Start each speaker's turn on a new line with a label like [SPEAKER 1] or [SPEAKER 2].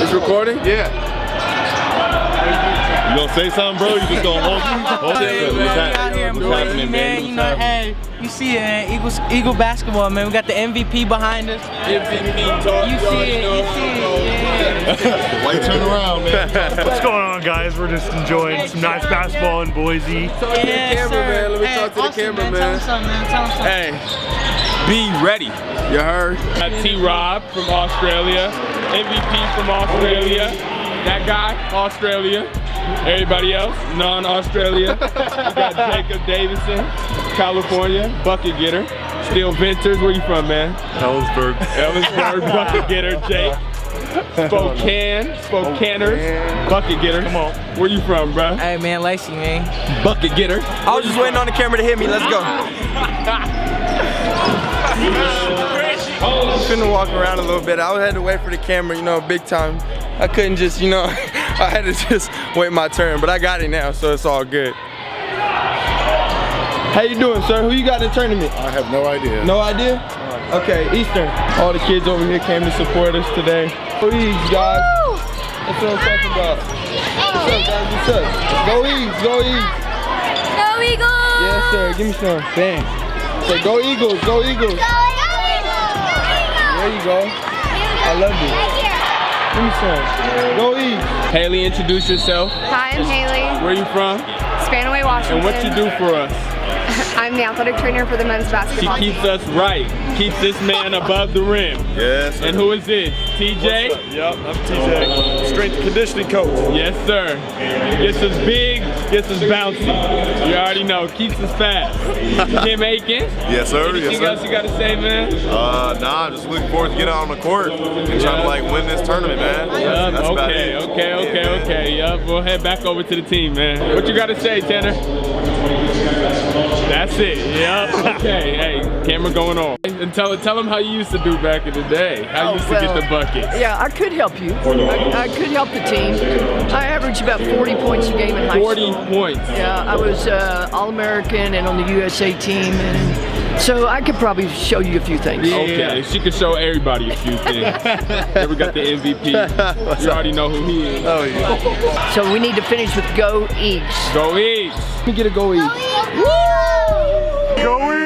[SPEAKER 1] It's recording?
[SPEAKER 2] Yeah.
[SPEAKER 3] You gonna say something, bro? You just gonna hold, hold it?
[SPEAKER 4] Hey,
[SPEAKER 3] What's,
[SPEAKER 4] man, we
[SPEAKER 3] hap-
[SPEAKER 4] out here in
[SPEAKER 3] what's happening,
[SPEAKER 4] man. You know,
[SPEAKER 3] happening?
[SPEAKER 4] hey, you see it, man. Eagles, Eagle basketball, man. We got the MVP behind us.
[SPEAKER 1] MVP talk.
[SPEAKER 4] You see it, you see it, yeah.
[SPEAKER 3] Why you turn around, man?
[SPEAKER 5] What's going on, guys? We're just enjoying some nice basketball in Boise.
[SPEAKER 4] Yes,
[SPEAKER 1] camera,
[SPEAKER 4] sir.
[SPEAKER 1] man. Let me
[SPEAKER 4] hey,
[SPEAKER 1] talk to the
[SPEAKER 4] Austin,
[SPEAKER 1] camera,
[SPEAKER 4] man. Tell him something, man. Tell him something.
[SPEAKER 6] Hey, be ready.
[SPEAKER 1] You heard?
[SPEAKER 6] Got T Rob from Australia, MVP from Australia, that guy, Australia. Everybody else, non-Australia. we got Jacob Davison, California, bucket getter. Steele Venters, where you from, man?
[SPEAKER 3] Ellensburg.
[SPEAKER 6] Ellisburg, bucket getter, Jake. Spokane, Spokaners, bucket getter. Come on. Where you from, bro?
[SPEAKER 4] Hey, man, Lacey, man.
[SPEAKER 6] Bucket getter.
[SPEAKER 1] I was just waiting on the camera to hit me. Let's go. I'm finna walk around a little bit. I had to wait for the camera, you know, big time. I couldn't just, you know, I had to just wait my turn, but I got it now, so it's all good. How you doing, sir? Who you got in the tournament?
[SPEAKER 3] I have no idea.
[SPEAKER 1] No idea? Okay, Eastern. All the kids over here came to support us today. Please, guys. That's what I'm talking about. What's up, guys? What's up? Go Eagles, go Eagles.
[SPEAKER 7] Go Eagles!
[SPEAKER 1] Yes, sir. Give me some. Bang. Say, go Eagles, go Eagles.
[SPEAKER 7] Go
[SPEAKER 1] There you go. I love you. Give me some. Go Eagles.
[SPEAKER 6] Haley, introduce yourself.
[SPEAKER 7] Hi, I'm Haley,
[SPEAKER 6] Where are you from?
[SPEAKER 7] Spanaway, Washington.
[SPEAKER 6] And what you do for us?
[SPEAKER 7] I'm the athletic trainer for the men's basketball
[SPEAKER 6] She
[SPEAKER 7] basketball
[SPEAKER 6] keeps
[SPEAKER 7] team.
[SPEAKER 6] us right. Keeps this man above the rim.
[SPEAKER 3] Yes.
[SPEAKER 6] And who is this? TJ?
[SPEAKER 5] Yep, I'm TJ, strength and conditioning coach.
[SPEAKER 6] Yes, sir. Gets us big, gets us bouncy. You already know. Keeps us fast. Kim Aiken?
[SPEAKER 3] Yes, sir.
[SPEAKER 6] Anything
[SPEAKER 3] Yes, sir.
[SPEAKER 6] else you got to say, man?
[SPEAKER 3] Uh, nah, I'm just looking forward to getting out on the court and trying to like win this tournament, man. That's,
[SPEAKER 6] Yup,
[SPEAKER 3] that's about
[SPEAKER 6] okay,
[SPEAKER 3] it.
[SPEAKER 6] okay, okay,
[SPEAKER 3] Yeah,
[SPEAKER 6] okay. Yep, we'll head back over to the team, man. What you got to say, Tanner? That's it. Yep. Okay. Hey, camera going on. And tell tell them how you used to do back in the day. How you
[SPEAKER 8] Oh,
[SPEAKER 6] used to get the buckets.
[SPEAKER 8] Yeah, I could help you. I, I could help the team. I averaged about 40 points a game in high
[SPEAKER 6] 40
[SPEAKER 8] school.
[SPEAKER 6] points.
[SPEAKER 8] Yeah, I was uh, All-American and on the USA team, and so I could probably show you a few things.
[SPEAKER 6] Okay, she can show everybody a few things. then we got the MVP. you already know who he is.
[SPEAKER 3] Oh, yeah.
[SPEAKER 8] So we need to finish with Go Eagles.
[SPEAKER 6] Go Eagles.
[SPEAKER 1] Let me get a go Eagles.
[SPEAKER 5] Go Woo! Going